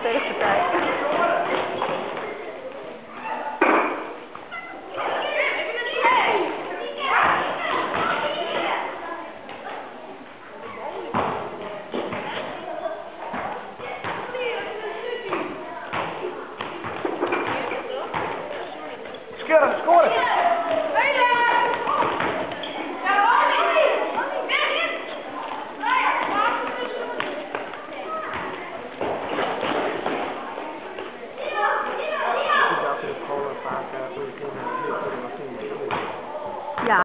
instead of surprise. Get him, score it!